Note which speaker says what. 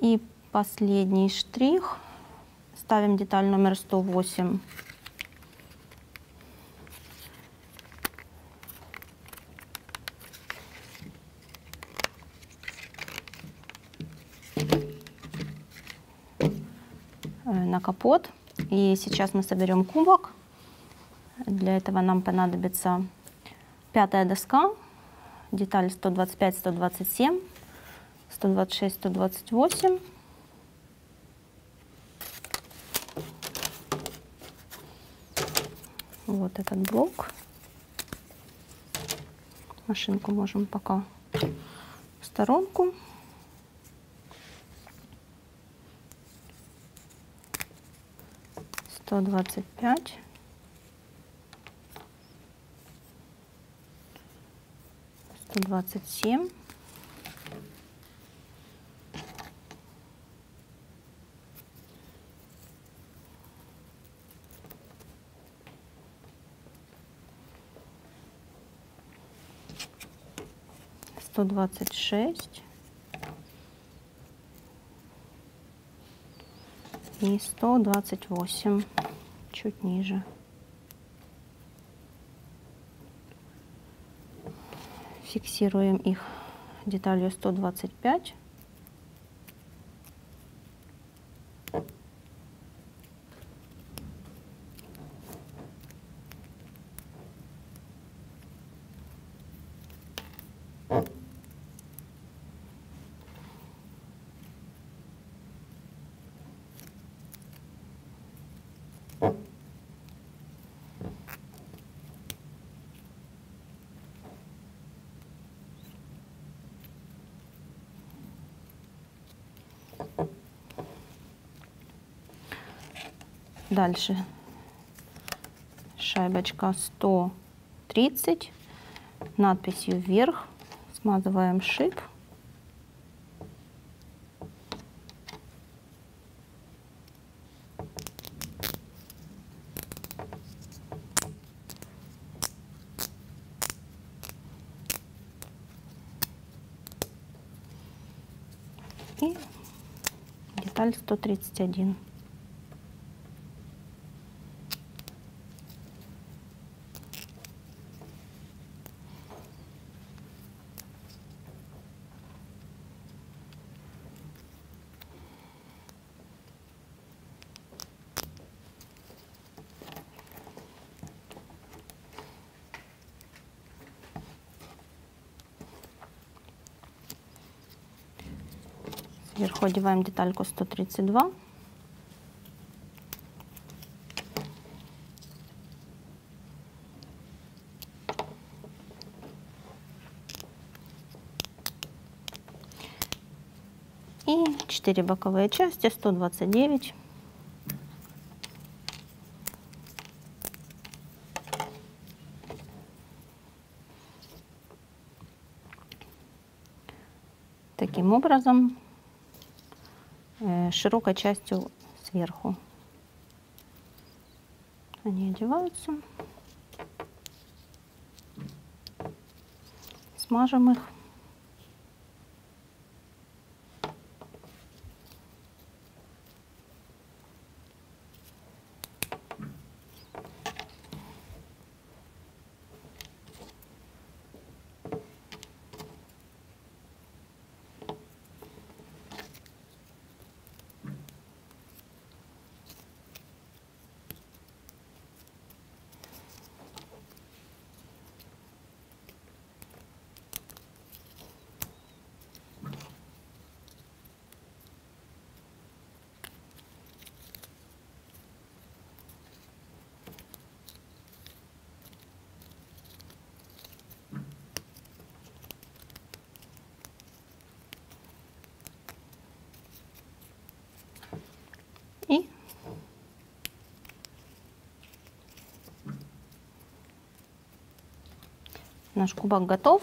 Speaker 1: И последний штрих. Ставим деталь номер 108. Э, на капот. И сейчас мы соберем кубок. Для этого нам понадобится пятая доска, деталь 125-127, 126-128. Вот этот блок. Машинку можем пока в сторонку. Сто двадцать пять. Сто двадцать семь. Сто двадцать шесть и сто двадцать восемь чуть ниже. Фиксируем их деталью 125. Дальше. Шайбочка 130, надписью вверх, смазываем шип. И деталь 131. Сверху одеваем детальку 132. И 4 боковые части 129. Таким образом широкой частью сверху. Они одеваются. Смажем их. И наш кубок готов.